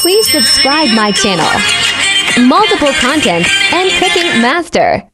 please subscribe my channel. Multiple content and cooking master.